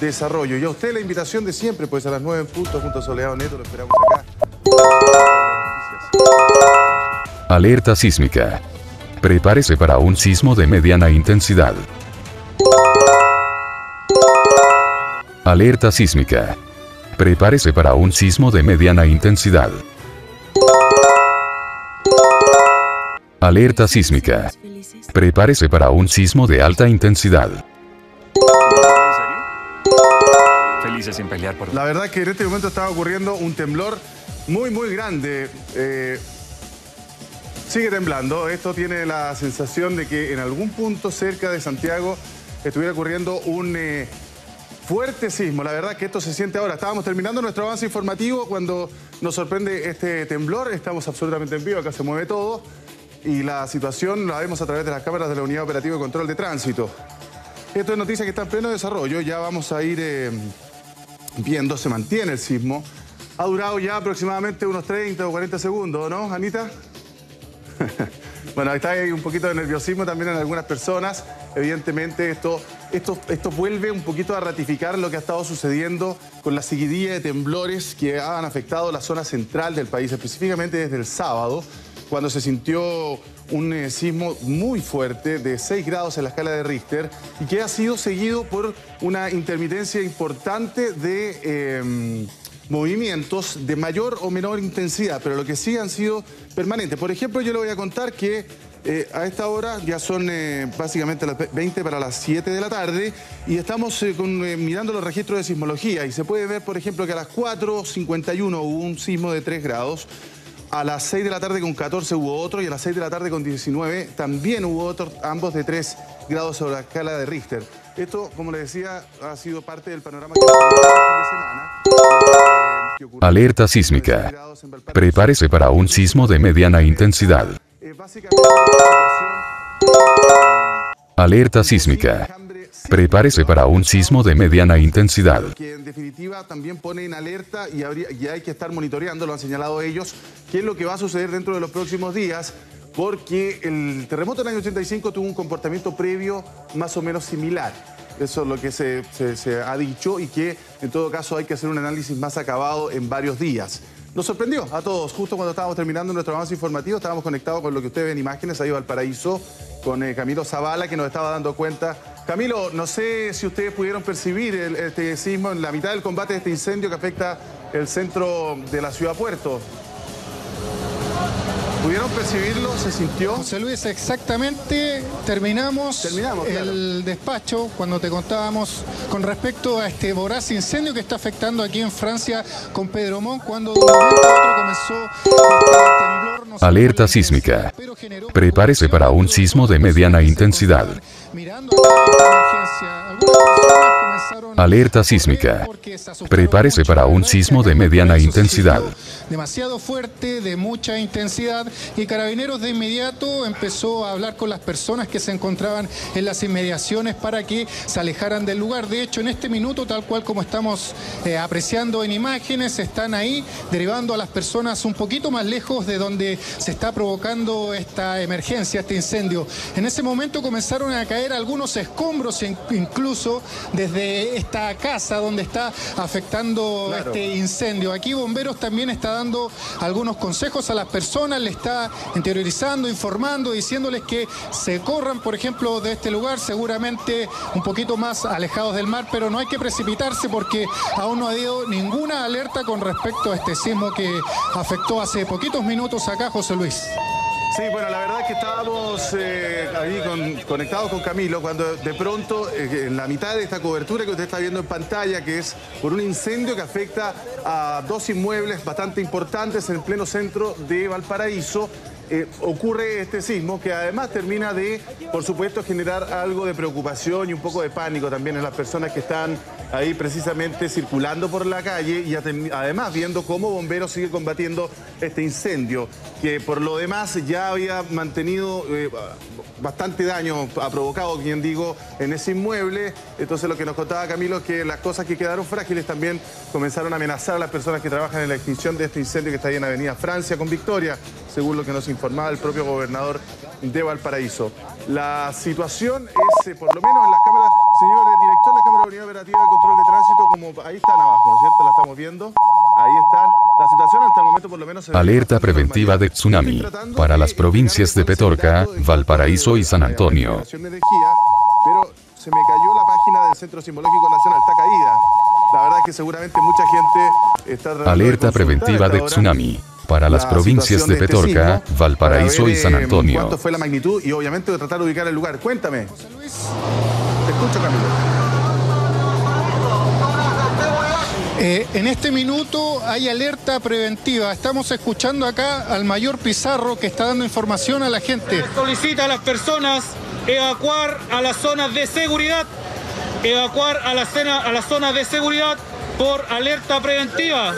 desarrollo. Y a usted la invitación de siempre, pues a las 9 en punto, junto a Soledad Neto, lo esperamos acá. Alerta sísmica. Prepárese para un sismo de mediana intensidad. Alerta sísmica. Prepárese para un sismo de mediana intensidad. Alerta sísmica. Prepárese para un sismo de alta intensidad. Sin pelear por... La verdad que en este momento estaba ocurriendo un temblor muy, muy grande. Eh, sigue temblando. Esto tiene la sensación de que en algún punto cerca de Santiago estuviera ocurriendo un eh, fuerte sismo. La verdad que esto se siente ahora. Estábamos terminando nuestro avance informativo cuando nos sorprende este temblor. Estamos absolutamente en vivo, acá se mueve todo. Y la situación la vemos a través de las cámaras de la Unidad Operativa de Control de Tránsito. Esto es noticia que está en pleno desarrollo. Ya vamos a ir eh, viendo, se mantiene el sismo. Ha durado ya aproximadamente unos 30 o 40 segundos, ¿no, Anita? bueno, está ahí un poquito de nerviosismo también en algunas personas. Evidentemente esto, esto, esto vuelve un poquito a ratificar lo que ha estado sucediendo con la seguidilla de temblores que han afectado la zona central del país, específicamente desde el sábado cuando se sintió un eh, sismo muy fuerte de 6 grados en la escala de Richter y que ha sido seguido por una intermitencia importante de em, movimientos de mayor o menor intensidad, pero lo que sí han sido permanentes. Por ejemplo, yo le voy a contar que eh, a esta hora ya son eh, básicamente las 20 para las 7 de la tarde y estamos mirando los registros de sismología y se puede ver, por ejemplo, que a las 4.51 hubo un sismo de 3 grados, a las 6 de la tarde con 14 hubo otro y a las 6 de la tarde con 19 también hubo otro, ambos de 3 grados sobre la escala de Richter. Esto, como le decía, ha sido parte del panorama que de semana. Alerta sísmica. Prepárese para un sismo de mediana intensidad. Eh, Alerta sísmica. Prepárese para un sismo de mediana intensidad. Que en definitiva también pone en alerta y, hay que estar monitoreando, lo han señalado ellos, qué es lo que va a suceder dentro de los próximos días, porque el terremoto del año 85 tuvo un comportamiento previo más o menos similar. Eso es lo que se, ha dicho y que en todo caso hay que hacer un análisis más acabado en varios días. Nos sorprendió a todos, justo cuando estábamos terminando nuestro avance informativo, estábamos conectados con lo que ustedes ven imágenes, ahí va el paraíso, con eh, Camilo Zavala, que nos estaba dando cuenta. Camilo, no sé si ustedes pudieron percibir este sismo en la mitad del combate de este incendio que afecta el centro de la ciudad Puerto. ¿Pudieron percibirlo? ¿Se sintió? José Luis, exactamente. Terminamos, el despacho cuando te contábamos con respecto a este voraz incendio que está afectando aquí en Francia con Pedro Montt cuando de un momento a otro comenzó este temblor. Alerta sísmica. Prepárese para un sismo de mediana intensidad. Mirando Alerta sísmica. Prepárese para un sismo de mediana intensidad. Demasiado fuerte, de mucha intensidad, y Carabineros de inmediato empezó a hablar con las personas que se encontraban en las inmediaciones para que se alejaran del lugar. De hecho, en este minuto, tal cual como estamos eh, apreciando en imágenes, están ahí derivando a las personas un poquito más lejos de donde se está provocando esta emergencia, este incendio. En ese momento comenzaron a caer algunos escombros, incluso desde esta casa donde está afectando este incendio. Aquí Bomberos también está dando algunos consejos a las personas, le está interiorizando, informando, diciéndoles que se corran, por ejemplo, de este lugar, seguramente un poquito más alejados del mar, pero no hay que precipitarse porque aún no ha habido ninguna alerta con respecto a este sismo que afectó hace poquitos minutos acá, José Luis. Sí, bueno, la verdad es que estábamos eh, ahí conectados con Camilo cuando de pronto, eh, en la mitad de esta cobertura que usted está viendo en pantalla, que es por un incendio que afecta a dos inmuebles bastante importantes en el pleno centro de Valparaíso, eh, ocurre este sismo que además termina de, por supuesto, generar algo de preocupación y un poco de pánico también en las personas que están ahí precisamente circulando por la calle y además viendo cómo bomberos sigue combatiendo este incendio, que por lo demás ya había mantenido eh, bastante daño, ha provocado, quien digo, en ese inmueble. Entonces lo que nos contaba Camilo es que las cosas que quedaron frágiles también comenzaron a amenazar a las personas que trabajan en la extinción de este incendio que está ahí en Avenida Francia con Victoria, según lo que nos informaba el propio gobernador de Valparaíso. La situación es, eh, por lo menos en las cámaras, señor director, la cámara unidad operativa de control de tránsito, como ahí están abajo, ¿no es cierto? La estamos viendo. Ahí están. La situación hasta el momento por lo menos... se ve Alerta preventiva de tsunami para las provincias de Petorca, Valparaíso y San Antonio. generación de energía, pero se me cayó la página del Centro Sismológico Nacional, está caída. La verdad es que seguramente mucha gente está tratando de Alerta preventiva de tsunami para las la provincias de este Petorca, sismo Valparaíso para y San eh, Antonio. ¿Cuánto fue la magnitud? Y obviamente de tratar de ubicar el lugar. Cuéntame. José Luis. Te escucho, Camilo. Eh, en este minuto hay alerta preventiva. Estamos escuchando acá al mayor Pizarro que está dando información a la gente. solicita a las personas evacuar a las zonas de seguridad, evacuar a las, a zonas de seguridad por alerta preventiva.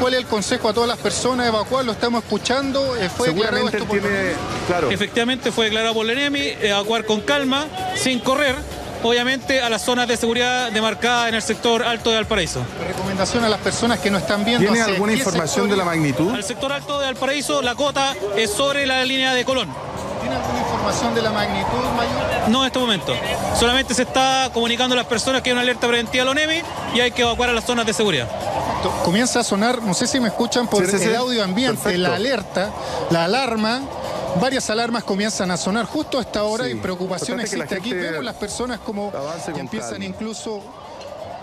¿Cuál es el consejo a todas las personas? Evacuar, lo estamos escuchando. Eh, fue declarado esto por- tiene. Claro. Efectivamente fue declarado por el ENEMI, evacuar con calma, sin correr, obviamente a las zonas de seguridad demarcadas en el sector alto de Valparaíso. Recomendación a las personas que no están viendo. ¿Tiene alguna información de la magnitud? Al sector alto de Valparaíso la cota es sobre la línea de Colón. ¿Tiene alguna información de la magnitud mayor? No en este momento. Solamente se está comunicando a las personas que hay una alerta preventiva al ONEMI y hay que evacuar a las zonas de seguridad. Comienza a sonar, no sé si me escuchan por Sí, sí, sí. el audio ambiente, Perfecto. la alerta, la alarma. Varias alarmas comienzan a sonar justo a esta hora Sí. y preocupación Importante existe aquí. Vemos las personas como que empiezan calma. incluso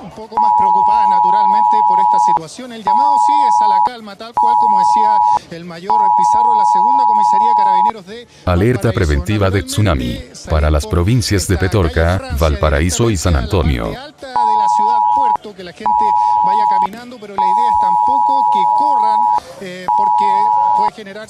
un poco más preocupadas naturalmente por esta situación. El llamado sigue es a la calma, tal cual como decía el mayor Pizarro, la segunda comisaría de carabineros de Alerta preventiva de tsunami para las provincias de Petorca, Valparaíso y San Antonio. parte alta de la ciudad puerto, que la gente vaya caminando, pero la idea es tampoco que corran eh, porque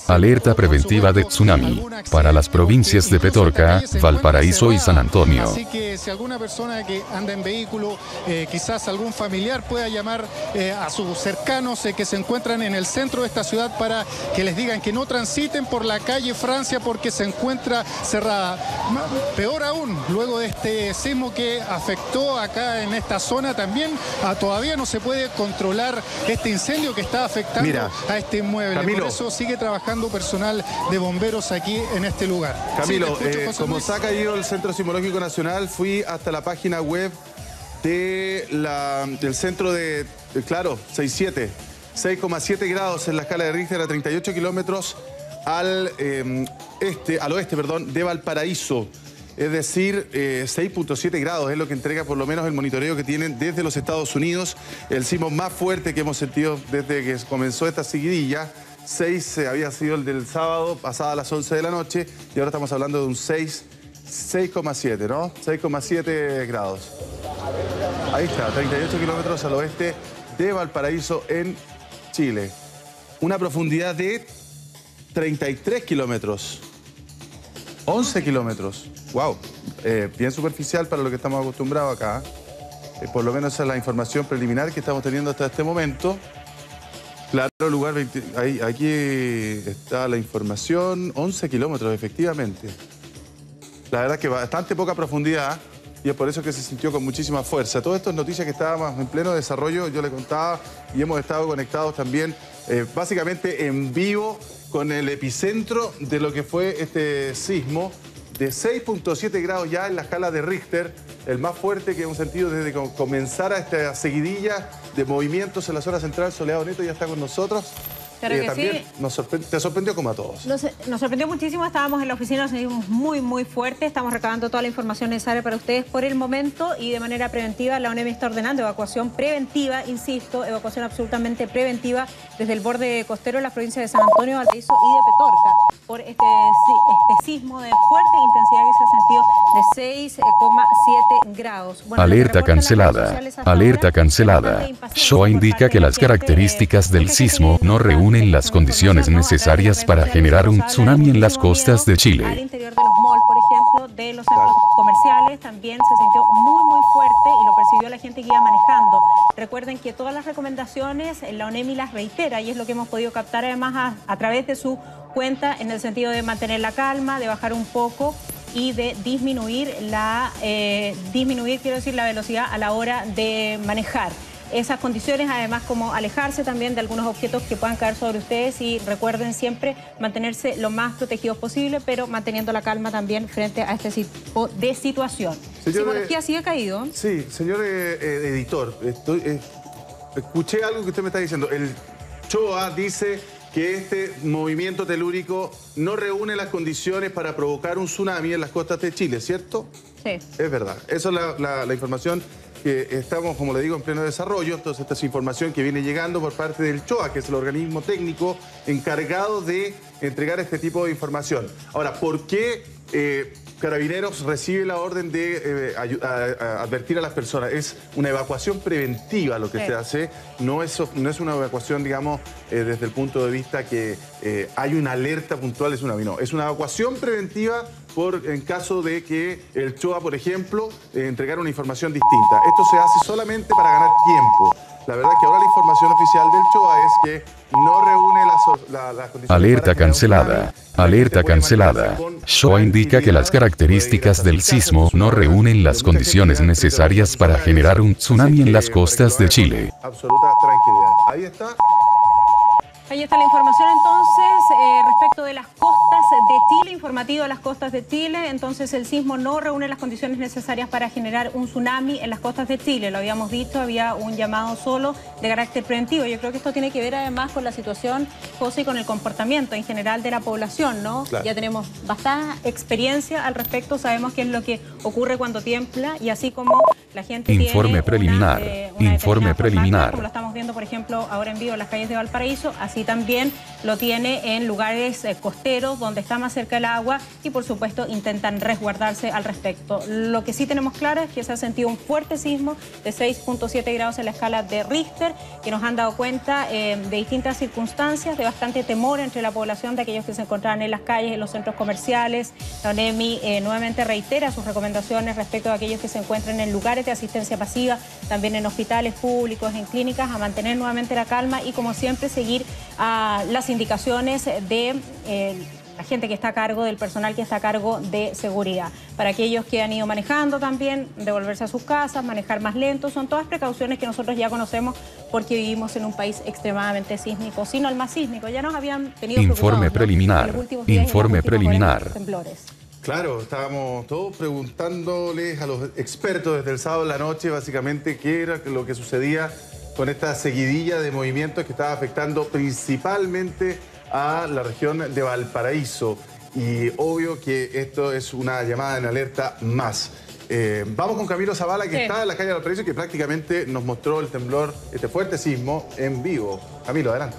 Alerta preventiva de tsunami para las provincias de Petorca, Valparaíso y San. Antonio. Así que si alguna persona que anda en vehículo, eh, quizás algún familiar pueda llamar eh, a sus cercanos eh, que se encuentran en el centro de esta ciudad para que les digan que no transiten por la calle Francia porque se encuentra cerrada. Peor aún, luego de este sismo que afectó acá en esta zona también, ah, todavía no se puede controlar este incendio que está afectando Mira, a este inmueble. Camilo. Por eso sigue trabajando personal de bomberos aquí en este lugar. Camilo, Sí, te escucho, eh, como Luis. se ha caído el Centro Sismológico Nacional, fui hasta la página web de la- del centro de, eh, claro, 6.7, 6,7 grados en la escala de Richter a 38 kilómetros al eh, este, al oeste, perdón, de Valparaíso. Es decir, eh, 6.7 grados es lo que entrega por lo menos el monitoreo que tienen desde los Estados Unidos. El sismo más fuerte que hemos sentido desde que comenzó esta seguidilla. 6 eh, había sido el del sábado, pasada las 11 de la noche, y ahora estamos hablando de un 6, 6,7, ¿no? 6,7 grados. Ahí está, 38 kilómetros al oeste de Valparaíso, en Chile. Una profundidad de 33 kilómetros. 11 kilómetros. Wow. Eh, bien superficial para lo que estamos acostumbrados acá. Eh, por lo menos esa es la información preliminar que estamos teniendo hasta este momento. Claro, lugar 20 ahí- aquí está la información. 11 kilómetros, efectivamente. La verdad es que bastante poca profundidad y es por eso que se sintió con muchísima fuerza. Todo esto es noticias que estábamos en pleno desarrollo, yo le contaba y hemos estado conectados también eh, básicamente en vivo con el epicentro de lo que fue este sismo de 6.7 grados ya en la escala de Richter, el más fuerte que hemos sentido desde que comenzara esta seguidilla de movimientos en la zona central. Soleado Neto ya está con nosotros. Claro que también sí. nos sorpre- te sorprendió como a todos. Nos, nos sorprendió muchísimo, estábamos en la oficina, nos sentimos muy, muy fuerte, estamos recabando toda la información necesaria para ustedes por el momento y de manera preventiva la ONEMI está ordenando evacuación preventiva, insisto, evacuación absolutamente preventiva desde el borde costero de las provincias de San Antonio, Valparaíso y de Petorca por este, este sismo de fuerte intensidad que se ha sentido de 6,7 grados. Bueno, Alerta cancelada. Alerta ahora, cancelada. SOA indica que las características del sismo no reúnen las condiciones necesarias para generar un tsunami en las costas de miedo Al Chile. interior de los malls, por ejemplo, de los centros comerciales, también se sintió muy, muy fuerte y lo percibió la gente que iba manejando. Recuerden que todas las recomendaciones eh, la ONEMI las reitera y es lo que hemos podido captar además a, a través de su cuenta en el sentido de mantener la calma, de bajar un poco y de disminuir la eh, disminuir quiero decir la velocidad a la hora de manejar esas condiciones, además como alejarse también de algunos objetos que puedan caer sobre ustedes y recuerden siempre mantenerse lo más protegidos posible, pero manteniendo la calma también frente a este tipo de situación. Señor, Psicología sí ha caído. Sí, señor eh, eh, editor, estoy, eh, escuché algo que usted me está diciendo. El CHOA dice que este movimiento telúrico no reúne las condiciones para provocar un tsunami en las costas de Chile, ¿cierto? Sí. Es verdad. Esa es la, la- la información que estamos, como le digo, en pleno desarrollo. Entonces, esta es información que viene llegando por parte del CHOA, que es el organismo técnico encargado de entregar este tipo de información. Ahora, ¿por qué eh, Carabineros recibe la orden de eh, ayu- a- a- advertir a las personas? Es una evacuación preventiva lo que Sí. se hace. No es, no es una evacuación, digamos, eh, desde el punto de vista que eh, hay una alerta puntual de tsunami. No, es una evacuación preventiva por, en caso de que el CHOA, por ejemplo, eh, entregara una información distinta. Esto se hace solamente para ganar tiempo. La verdad que ahora la información oficial del CHOA es que no reúne las, la- las condiciones. Alerta cancelada. Alerta cancelada. SHOA indica que las características del sismo no reúnen las condiciones necesarias para generar un tsunami en las costas de Chile. Absoluta tranquilidad. Ahí está. Ahí está la información entonces eh, respecto de las costas de Chile, informativo de las costas de Chile. Entonces el sismo no reúne las condiciones necesarias para generar un tsunami en las costas de Chile. Lo habíamos dicho, había un llamado solo de carácter preventivo. Yo creo que esto tiene que ver además con la situación, José, y con el comportamiento en general de la población, ¿no? Claro. Ya tenemos bastante experiencia al respecto, sabemos qué es lo que ocurre cuando tiembla y así como la gente Informe tiene una, preliminar. eh, una Informe preliminar. como por ejemplo, ahora en vivo en las calles de Valparaíso, así también lo tiene en lugares eh, costeros donde está más cerca el agua y por supuesto intentan resguardarse al respecto. Lo que sí tenemos claro es que se ha sentido un fuerte sismo de 6.7 grados en la escala de Richter que nos han dado cuenta eh, de distintas circunstancias, de bastante temor entre la población de aquellos que se encontraban en las calles, en los centros comerciales. La ONEMI eh, nuevamente reitera sus recomendaciones respecto a aquellos que se encuentran en lugares de asistencia pasiva, también en hospitales públicos, en clínicas, a mantener nuevamente la calma y como siempre seguir a las indicaciones de eh, la gente que está a cargo, del personal que está a cargo de seguridad. Para aquellos que han ido manejando también, devolverse a sus casas, manejar más lento, son todas precauciones que nosotros ya conocemos porque vivimos en un país extremadamente sísmico, sino el más sísmico. Ya nos habían tenido Informe preliminar. Informe preliminar. temblores. Claro, estábamos todos preguntándoles a los expertos desde el sábado en la noche básicamente qué era lo que sucedía con esta seguidilla de movimientos que estaba afectando principalmente a la región de Valparaíso. Y obvio que esto es una llamada en alerta más. Eh, vamos con Camilo Zavala, que Sí. está en la calle de Valparaíso y que prácticamente nos mostró el temblor, este fuerte sismo, en vivo. Camilo, adelante.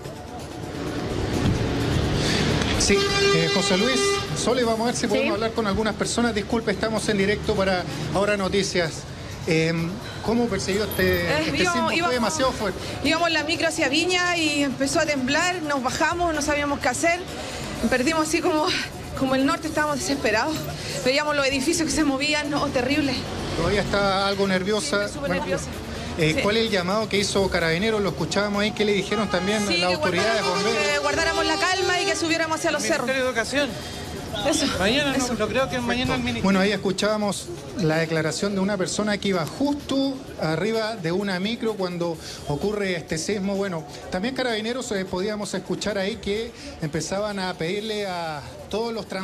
Sí, eh, José Luis, solo vamos a ver si podemos Sí. hablar con algunas personas. Disculpe, estamos en directo para Ahora Noticias. Eh, ¿Cómo percibió este, Eh, este íbamos- sismo? Fue íbamos- demasiado fuerte. Íbamos en la micro hacia Viña y empezó a temblar, nos bajamos, no sabíamos qué hacer, perdimos así como, como el norte, estábamos desesperados, veíamos los edificios que se movían, no, terrible. Todavía está algo nerviosa. Sí, súper nerviosa. eh, Sí. ¿Cuál es el llamado que hizo Carabineros? Lo escuchábamos ahí. ¿Qué le dijeron también Sí, las autoridades, bomberos? que guardáramos la calma y que subiéramos hacia los cerros. Ministerio de Educación. Eso. Mañana, no, lo creo que mañana el ministerio. Bueno, ahí escuchábamos la declaración de una persona que iba justo arriba de una micro cuando ocurre este sismo. Bueno, también carabineros eh, podíamos escuchar ahí que empezaban a pedirle a todos los transportes